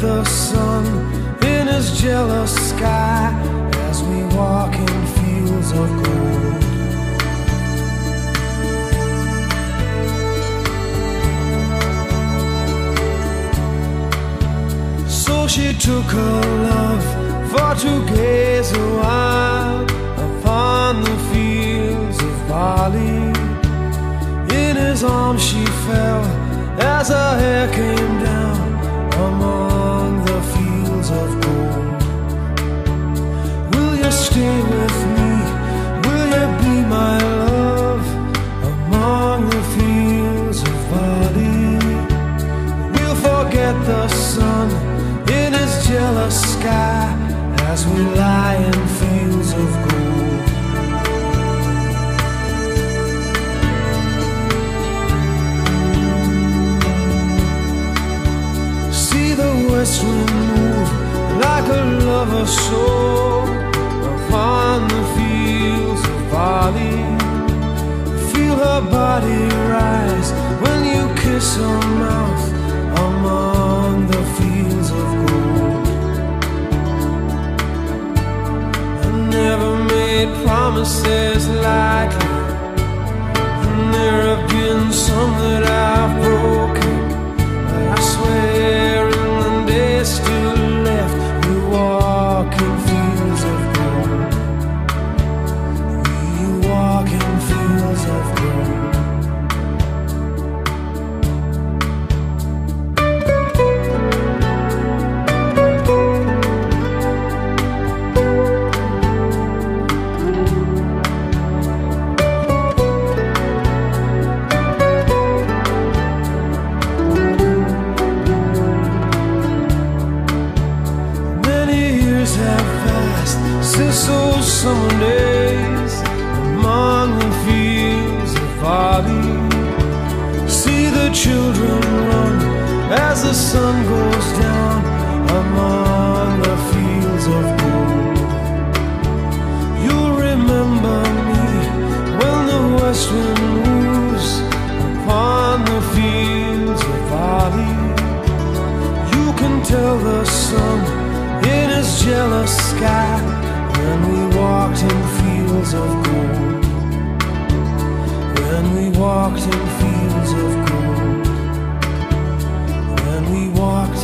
the sun in his jealous sky as we walk in fields of gold. So she took her love for to gaze a while upon the fields of barley. In his arms she fell as her hair sky as we lie in fields of gold. See the west wind move like a lover's soul upon the fields of barley. Feel her body rise when you kiss her mouth promises lightly, since those summer days among the fields of barley. See the children run as the sun goes down among the fields of gold. You'll remember me when the west wind moves upon the fields of barley. You can tell the sun in his jealous sky when we walked in fields of gold. When we walked in fields of gold. When we walked